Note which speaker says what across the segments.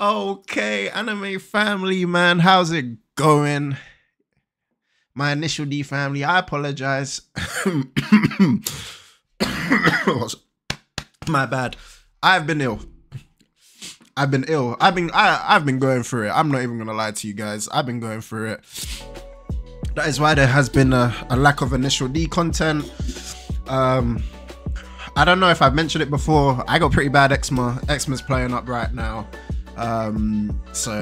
Speaker 1: okay, anime family, man, how's it going? My initial D family, I apologize. My bad. I've been ill. I've been ill. I've been I I've been going through it. I'm not even gonna lie to you guys. I've been going through it. That is why there has been a, a lack of initial D content. Um I don't know if I've mentioned it before. I got pretty bad eczema. Eczema's playing up right now. Um, so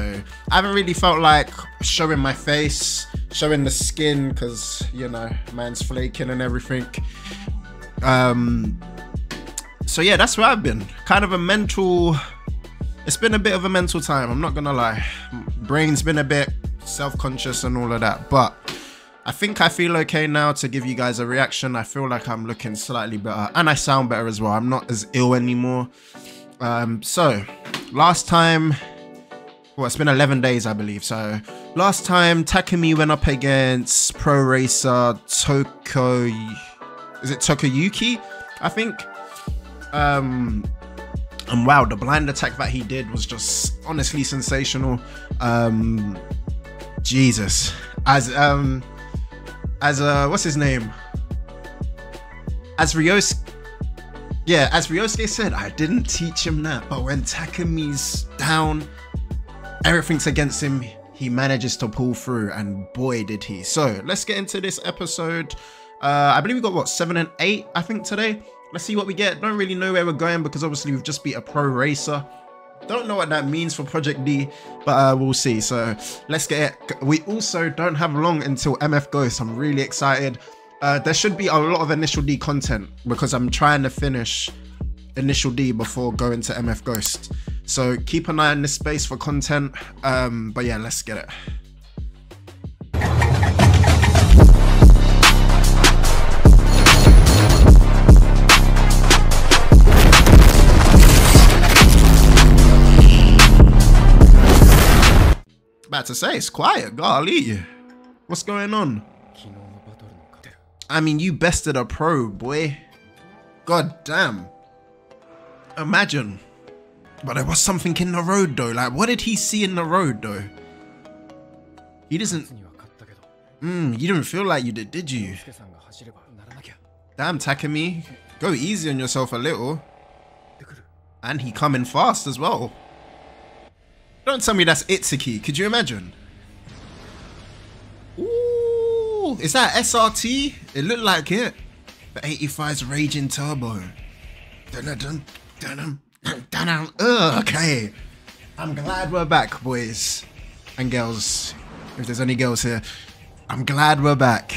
Speaker 1: I haven't really felt like showing my face, showing the skin, because you know, man's flaking and everything. Um, so yeah, that's where I've been. Kind of a mental. It's been a bit of a mental time. I'm not gonna lie. Brain's been a bit self-conscious and all of that, but I think I feel okay now to give you guys a reaction. I feel like I'm looking slightly better and I sound better as well. I'm not as ill anymore. Um, so, last time, well, it's been 11 days, I believe. So, last time Takumi went up against Pro Racer Toko. Is it Tokoyuki? I think. Um, and wow, the blind attack that he did was just honestly sensational. Um, Jesus. As um as uh what's his name? As Ryos yeah, as Ryosuke said, I didn't teach him that, but when Takumi's down, everything's against him. He manages to pull through, and boy, did he. So let's get into this episode. Uh, I believe we got what seven and eight, I think today. Let's see what we get. Don't really know where we're going because obviously we've just beat a pro racer. Don't know what that means for Project D, but uh, we'll see. So let's get it. We also don't have long until MF goes. I'm really excited. Uh, there should be a lot of Initial D content because I'm trying to finish Initial D before going to MF Ghost. So keep an eye on this space for content. Um, but yeah, let's get it. About to say, it's quiet. Golly. What's going on? I mean, you bested a pro, boy. God damn. Imagine. But there was something in the road, though. Like, what did he see in the road, though? He doesn't. Hmm, you didn't feel like you did, did you? Damn, Takumi. Go easy on yourself a little. And he coming fast as well. Don't tell me that's Itsuki. Could you imagine? Ooh, is that SRT? It looked like it. The 85's Raging Turbo. Dun dun dun dun dun dun. Ugh, okay. I'm glad we're back, boys and girls. If there's any girls here, I'm glad we're back.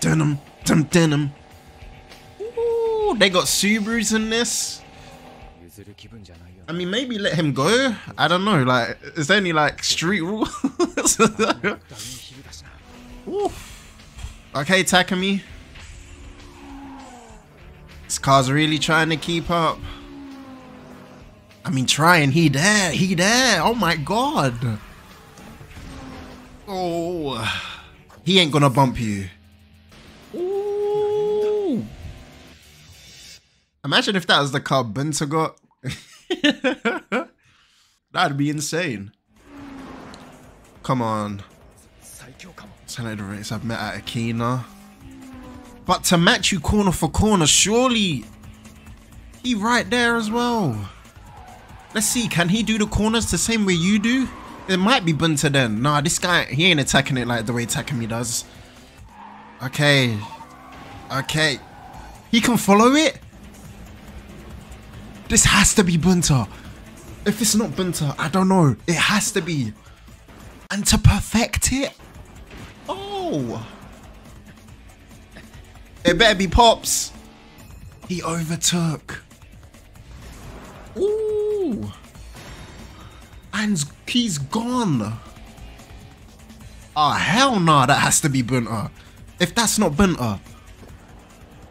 Speaker 1: Denim, dum denim. Ooh, they got Subarus in this. I mean, maybe let him go. I don't know. Like, is there any like street rules? okay, Takumi. This car's really trying to keep up. I mean, trying. He there. He there. Oh my god. Oh. He ain't gonna bump you. Ooh. Imagine if that was the car Bunta got. That'd be insane. Come on. Senate race I've met at Akina. But to match you corner for corner, surely he right there as well. Let's see, can he do the corners the same way you do? It might be Bunta then. Nah, this guy, he ain't attacking it like the way Takumi does. Okay. Okay. He can follow it? This has to be Bunta. If it's not Bunta, I don't know. It has to be. And to perfect it. It better be Pops. He overtook. Ooh. And he's gone. Oh, hell nah, that has to be Bunta. If that's not Bunta.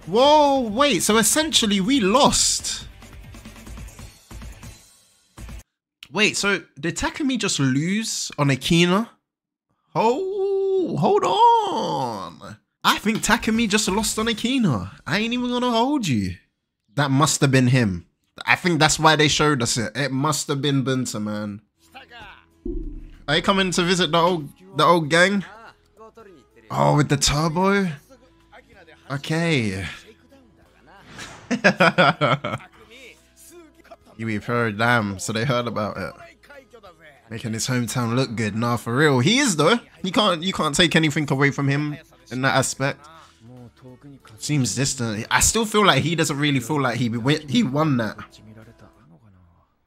Speaker 1: Whoa, wait, so essentially we lost. Wait, so did Takumi just lose on Akina? Oh, hold on. I think Takumi just lost on Akina. I ain't even gonna hold you. That must have been him. I think that's why they showed us it. It must have been Bunta, man. Are you coming to visit the old the old gang? Oh, with the turbo? Okay. you be pro damn, so they heard about it. Making his hometown look good. Nah, for real. He is though. You can't you can't take anything away from him in that aspect. Seems distant. I still feel like he doesn't really feel like he he won that.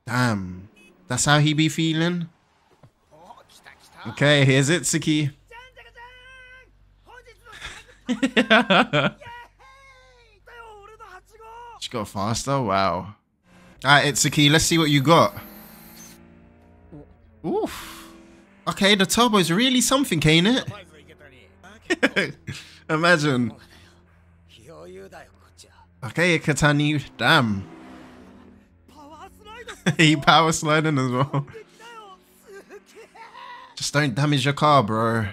Speaker 1: Damn. That's how he be feeling? Okay, here's Itsuki. she got faster? Wow. Alright, Itsuki, let's see what you got. Oof. Okay, the turbo's really something, ain't it? Imagine. Okay, Katani, damn. he power sliding as well. Just don't damage your car, bro.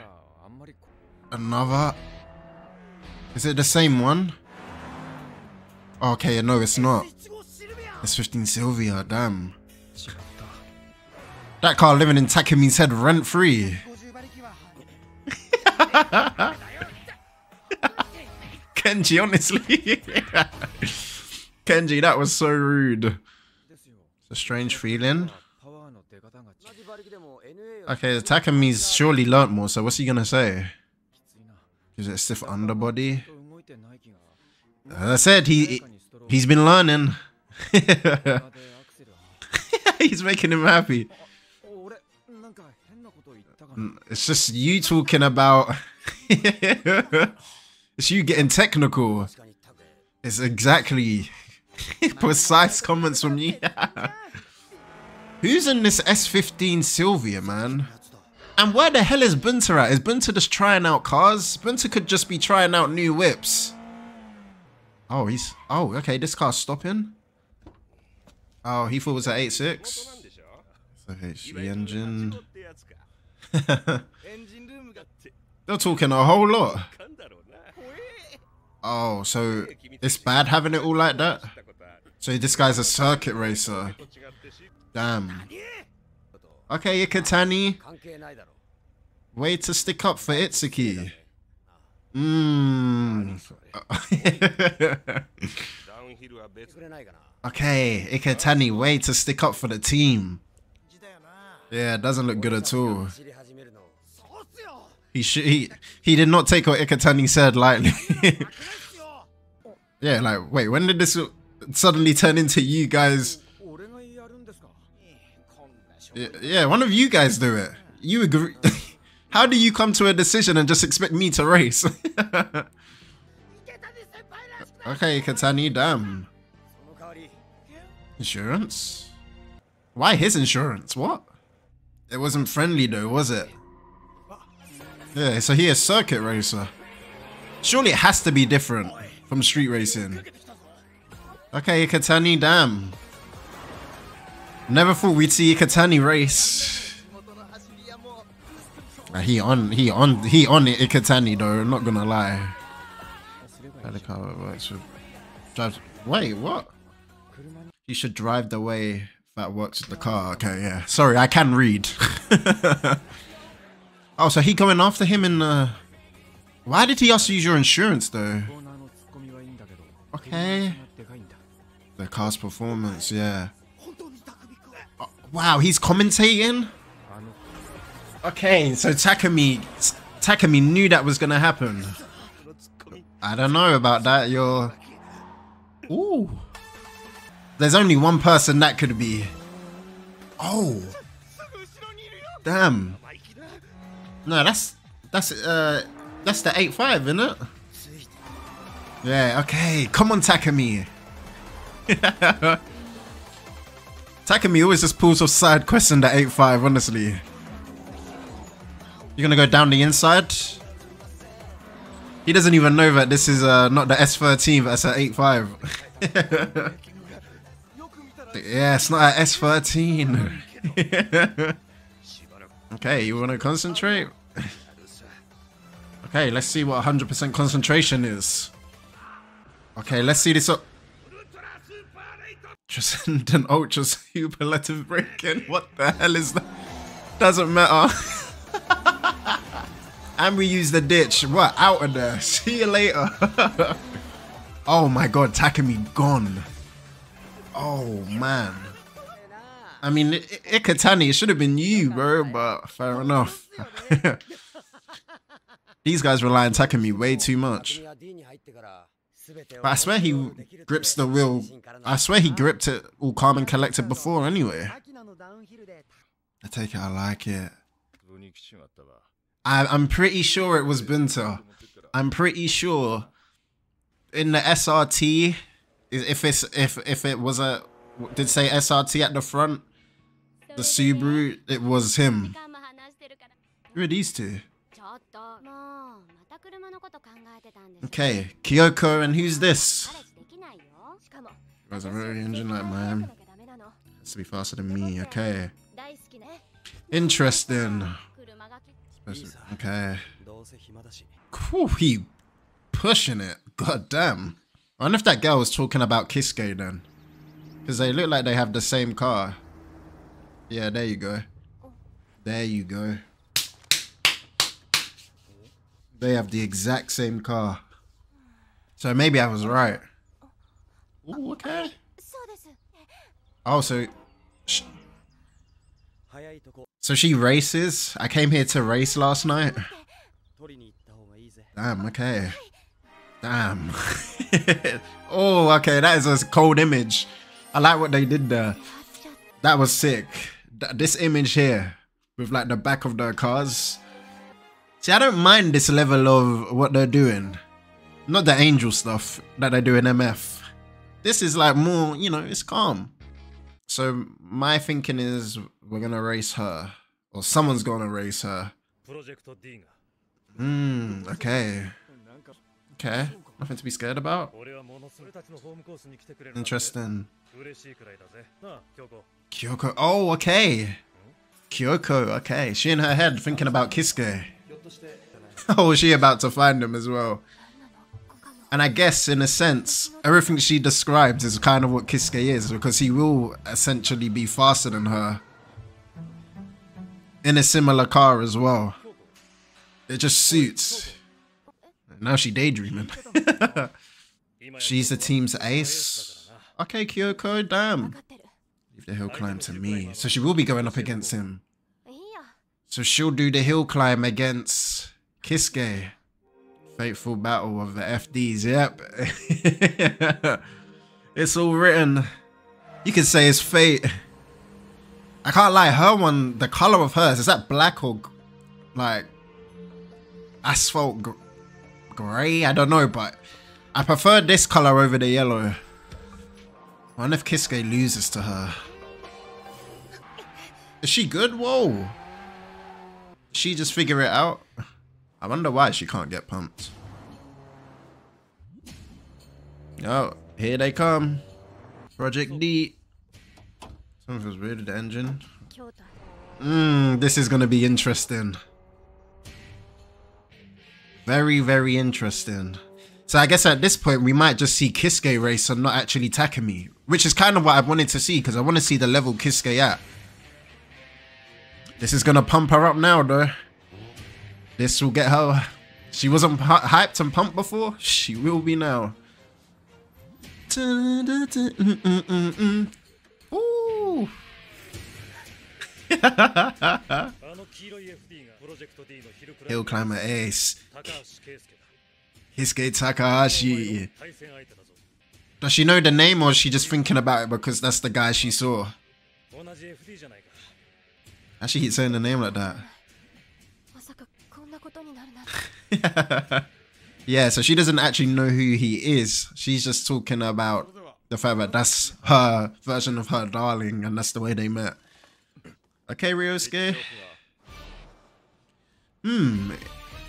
Speaker 1: Another. Is it the same one? Okay, no, it's not. It's 15 Sylvia, damn. That car living in Takumi's head rent free. Kenji, honestly. Kenji, that was so rude. It's a strange feeling. Okay, Takumi's surely learnt more, so what's he gonna say? Is it stiff underbody? As I said, he he's been learning. he's making him happy. Mm, it's just you talking about. it's you getting technical. It's exactly precise comments from you. Who's in this S15 Sylvia, man? And where the hell is Bunta at? Is Bunta just trying out cars? Bunta could just be trying out new whips. Oh, he's... Oh, okay, this car's stopping. Oh, he thought it was at 8.6. HE engine. They're talking a whole lot. Oh, so it's bad having it all like that? So this guy's a circuit racer. Damn. Okay, Iketani. Way to stick up for Itsuki. Mmm. okay, Iketani, way to stick up for the team. Yeah, it doesn't look good at all. He he he did not take what Iketani said lightly. yeah, like wait, when did this suddenly turn into you guys yeah, one of you guys do it. You agree. How do you come to a decision and just expect me to race? okay, Katani, damn. Insurance? Why his insurance? What? It wasn't friendly though, was it? Yeah, so he is circuit racer. Surely it has to be different from street racing. Okay, Katani, damn. Never thought we'd see Iketani race. Uh, he on he on he on Iketani though, I'm not gonna lie. Works drives wait, what? He should drive the way that works with the car. Okay, yeah. Sorry, I can read. oh, so he going after him in the uh, Why did he also use your insurance though? Okay. The car's performance, yeah. Oh, wow, he's commentating? Okay, so Takumi Takumi knew that was gonna happen. I don't know about that, you're Ooh. There's only one person that could be. Oh. Damn. No, that's that's uh that's the 8-5, isn't it? Yeah, okay. Come on, Takumi. Takumi always just pulls off side quests in the 8-5, honestly. You're gonna go down the inside? He doesn't even know that this is uh, not the S13, but it's an 8-5. yeah, it's not an S13. okay, you wanna concentrate? Okay, let's see what 100% concentration is. Okay, let's see this up. Transcendent Ultra Superlative Breaking. What the hell is that? Doesn't matter. and we use the ditch. What? Out of there. See you later. oh my god, Takumi gone. Oh man. I mean, I Ikutani, it should have been you, bro, but fair enough. These guys rely on Takumi way too much. But I swear he grips the wheel. I swear he gripped it all calm and collected before anyway. I take it I like it. I, I'm pretty sure it was Bunta. I'm pretty sure in the SRT, if it's if if it was a did say SRT at the front, the sea Subaru, it was him. Who are these two? Okay, Kyoko, and who's this? Has a very engine like mine. Has to be faster than me. Okay. Interesting. Okay. Cool. He pushing it. God damn. I wonder if that girl was talking about Keisuke then. Because they look like they have the same car. Yeah, there you go. There you go. They have the exact same car. So maybe I was right. Ooh, okay. Oh, so... So she races? I came here to race last night. Damn, okay. Damn. oh, okay, that is a cold image. I like what they did there. That was sick. This image here, with like the back of the cars. See, I don't mind this level of what they're doing. Not the angel stuff that they do in MF. This is like more, you know, it's calm. So my thinking is we're gonna race her. Or someone's gonna race her. Hmm, okay. Okay. Nothing to be scared about. Interesting. Kyoko. Oh, okay. Kyoko, okay. She in her head thinking about Keisuke. oh, she about to find him as well? And I guess, in a sense, everything she describes is kind of what Keisuke is, because he will essentially be faster than her. In a similar car as well. It just suits. Now she daydreaming. She's the team's ace. Okay, Kyoko, damn. Leave the hill climb to me. So she will be going up against him. So she'll do the hill climb against Keisuke. Fateful battle of the FDs. Yep. it's all written. You could say it's fate. I can't lie. Her one, the color of hers, is that black or like asphalt gray? I don't know, but I prefer this color over the yellow. I wonder if Keisuke loses to her. Is she good? Whoa. She just figure it out? I wonder why she can't get pumped. Oh, here they come. Project D. Something's weird with the engine. Mmm, this is gonna be interesting. Very, very interesting. So I guess at this point we might just see Keisuke race and not actually Takumi. Which is kind of what I wanted to see because I want to see the level Keisuke at. This is gonna pump her up now though. This will get her. She wasn't hyped and pumped before. She will be now. Ooh. Hill climber ace. Keisuke Takahashi. Does she know the name or is she just thinking about it because that's the guy she saw? Actually, keep saying the name like that. yeah, so she doesn't actually know who he is. She's just talking about the fact that that's her version of her darling and that's the way they met. Okay, Ryosuke. Hmm,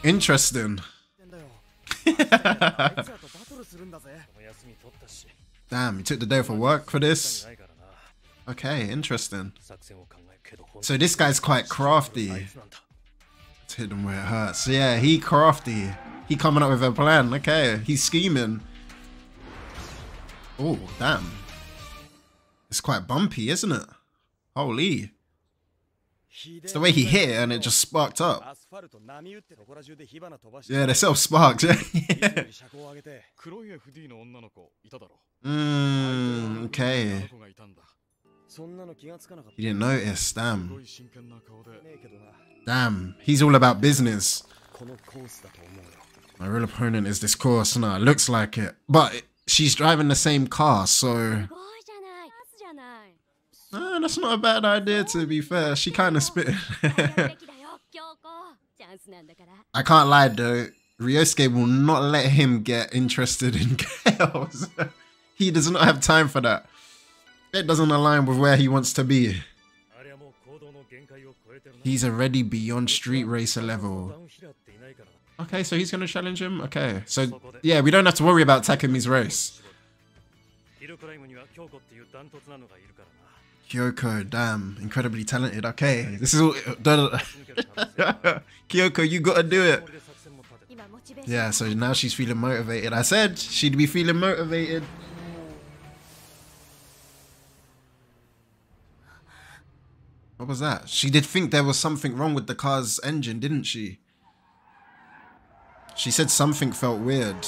Speaker 1: interesting. Damn, you took the day for work for this? Okay, interesting. So this guy's quite crafty. Let's hit him where it hurts. Yeah, he crafty. He coming up with a plan. Okay, he's scheming. Oh, damn. It's quite bumpy, isn't it? Holy. It's the way he hit and it just sparked up. Yeah, they self sparked. yeah. Mmm, okay. He didn't notice. Damn. Damn. He's all about business. My real opponent is this course. No, it looks like it. But she's driving the same car, so. Uh, that's not a bad idea, to be fair. She kind of spit. I can't lie, though. Ryosuke will not let him get interested in girls. he does not have time for that. It doesn't align with where he wants to be. He's already beyond street racer level. Okay, so he's going to challenge him? Okay, so yeah, we don't have to worry about Takumi's race. Kyoko, damn, incredibly talented. Okay, this is all. Kyoko, you gotta do it. Yeah, so now she's feeling motivated. I said she'd be feeling motivated. What was that? She did think there was something wrong with the car's engine, didn't she? She said something felt weird.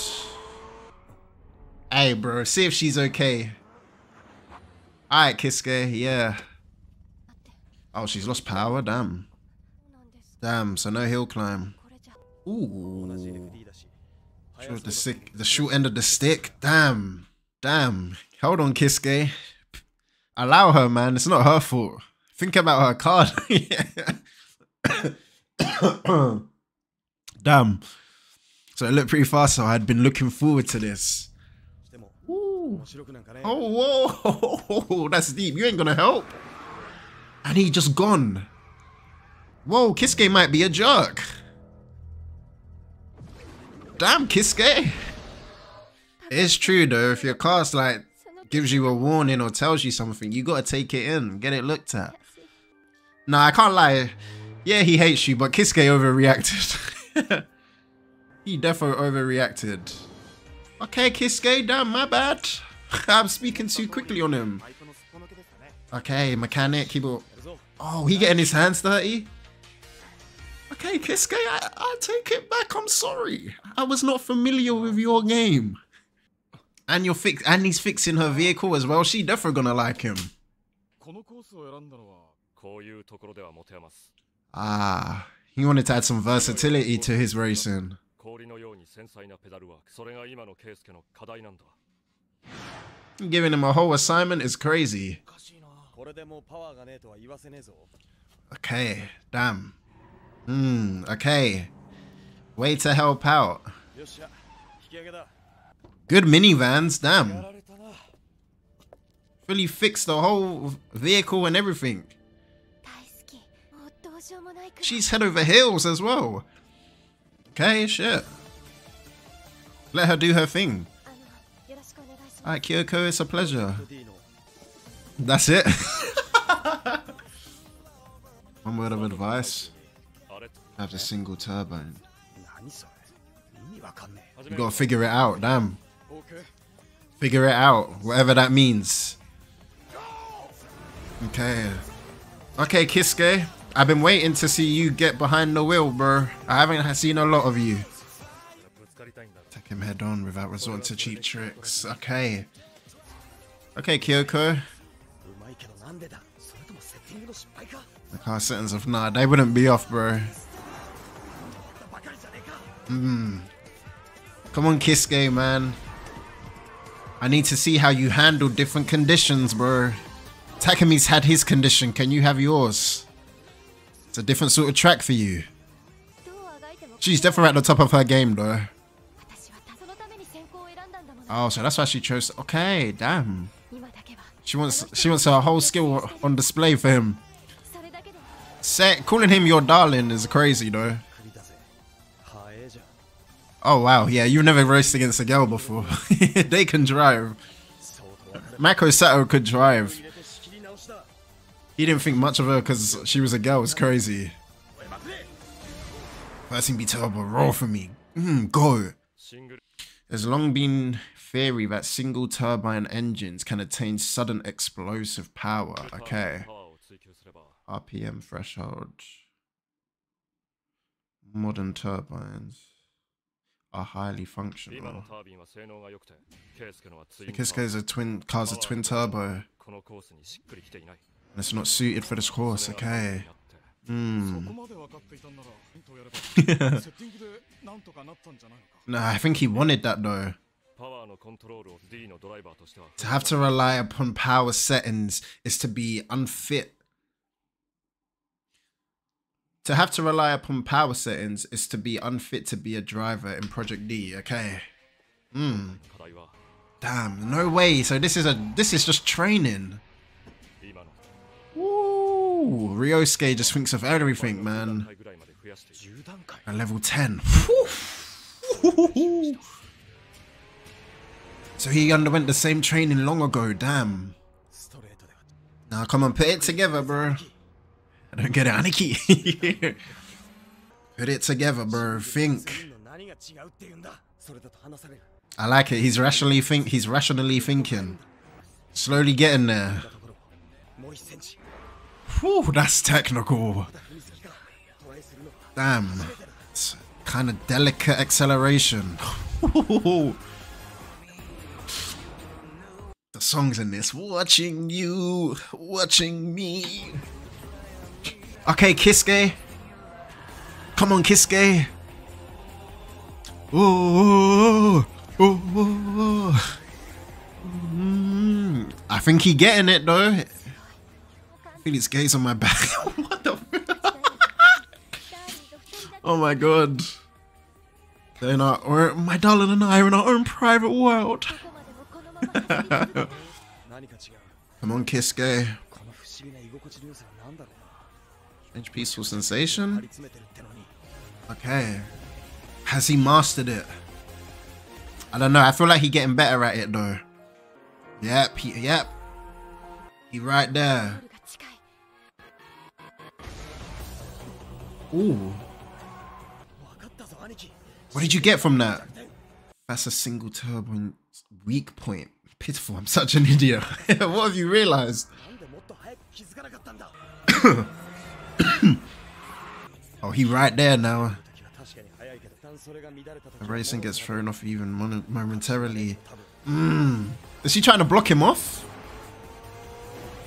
Speaker 1: Hey, bro, see if she's okay. Alright, Keisuke, yeah. Oh, she's lost power? Damn. Damn, so no hill climb. Ooh. Short the sick the short end of the stick. Damn. Damn. Hold on, Keisuke. Allow her, man. It's not her fault. Think about her card. Damn. So it looked pretty fast, so I'd been looking forward to this. Oh, whoa, that's deep. You ain't gonna help. And he just gone. Whoa, Keisuke might be a jerk. Damn, Keisuke. It's true though, if your cast like gives you a warning or tells you something, you gotta take it in, get it looked at. Nah, I can't lie. Yeah, he hates you, but Keisuke overreacted. he defo overreacted. Okay, Keisuke, damn, my bad. I'm speaking too quickly on him. Okay, mechanic, keyboard. Oh, he getting his hands dirty? Okay, Keisuke, I, I take it back. I'm sorry. I was not familiar with your game. And you're fix and he's fixing her vehicle as well. She definitely gonna like him. Ah, he wanted to add some versatility to his racing. Giving him a whole assignment is crazy. Okay, damn. Hmm, okay. Way to help out. Good minivans, damn. Fully fixed the whole vehicle and everything. She's head over heels as well. Okay, shit. Let her do her thing. Alright, Kyoko, it's a pleasure. That's it. One word of advice. Have a single turbine. You gotta figure it out, damn. Figure it out, whatever that means. Okay. Okay, Keisuke. I've been waiting to see you get behind the wheel, bro. I haven't seen a lot of you. Take him head on without resorting to cheap tricks. Okay. Okay, Kyoko. The car settings of nah, they wouldn't be off, bro. Hmm. Come on, Keisuke, man. I need to see how you handle different conditions, bro. Takumi's had his condition. Can you have yours? It's a different sort of track for you. She's definitely at the top of her game, though. Oh, so that's why she chose. Okay, damn. She wants she wants her whole skill on display for him. Say, calling him your darling is crazy, though. Oh wow, yeah, you've never raced against a girl before. they can drive. Mako Sato could drive. He didn't think much of her because she was a girl. It's crazy. First thing be terrible. Roll for me. Mm, go. There's long been theory that single turbine engines can attain sudden explosive power. Okay. RPM threshold. Modern turbines are highly functional. Keisuke is a twin car's a twin turbo. It's not suited for this course, okay. Hmm. no, I think he wanted that though. To have to rely upon power settings is to be unfit. To have to rely upon power settings is to be unfit to be a driver in Project D, okay? Hmm. Damn, no way. So this is a this is just training. Woo! Ryosuke just thinks of everything, man. At level 10. so he underwent the same training long ago, damn. Now come on, put it together, bro. I don't get it, Aniki. put it together, bro. Think. I like it. He's rationally think. He's rationally thinking. Slowly getting there. Whew, that's technical. Damn. It's kind of delicate acceleration. the songs in this. Watching you, watching me. Okay, Keisuke. Come on, Keisuke. Ooh, ooh, ooh. Mm, I think he getting it though. His gaze on my back. what the? oh my god. They're in our, or my darling and I are in our own private world. Come on, Keisuke. Strange peaceful sensation. Okay. Has he mastered it? I don't know. I feel like he getting better at it though. Yep, he, yep. He right there. Ooh. What did you get from that? That's a single turbo weak point. Pitiful, I'm such an idiot. what have you realized? oh, he right there now. The racing gets thrown off even momentarily. Mm. Is he trying to block him off?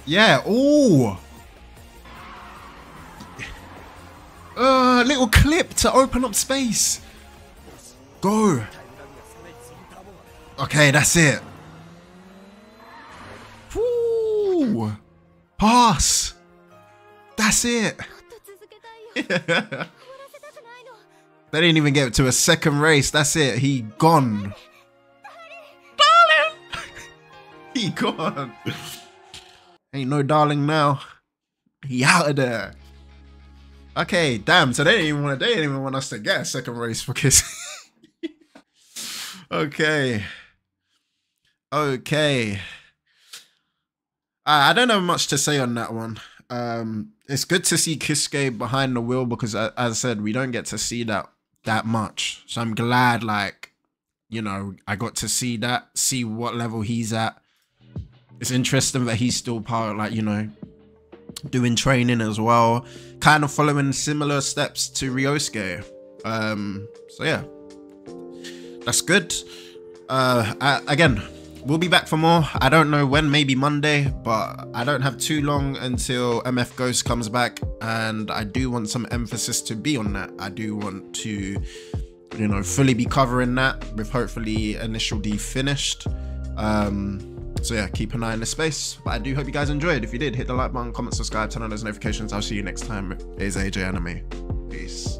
Speaker 1: Yeah. Oh. Uh, little clip to open up space. Go. Okay, that's it. Woo. Pass. That's it. They didn't even get to a second race. That's it. He gone. Darling! he gone. Ain't no darling now. He out of there. Okay, damn. So they didn't even want to. They didn't even want us to get a second race because. okay. Okay. I, I don't have much to say on that one. Um, it's good to see Keisuke behind the wheel because, as I said, we don't get to see that that much. So I'm glad, like, you know, I got to see that, see what level he's at. It's interesting that he's still part like, you know, doing training as well, kind of following similar steps to Ryosuke. Um, so yeah, that's good. Uh, I, again, we'll be back for more. I don't know when, maybe Monday, but I don't have too long until MF Ghost comes back, and I do want some emphasis to be on that. I do want to, you know, fully be covering that with hopefully Initial D finished. Um, so yeah, keep an eye on the space. But I do hope you guys enjoyed. If you did, hit the like button, comment, subscribe, turn on those notifications. I'll see you next time. It is AJ Anime. Peace.